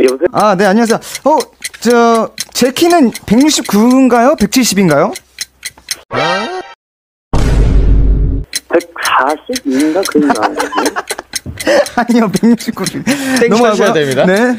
여보세요? 아, 네, 안녕하세요. 어, 저, 제 키는 169인가요? 170인가요? 140인가? 그런가? 아니요, 169. 땡 쳐주셔야 됩니다. 네.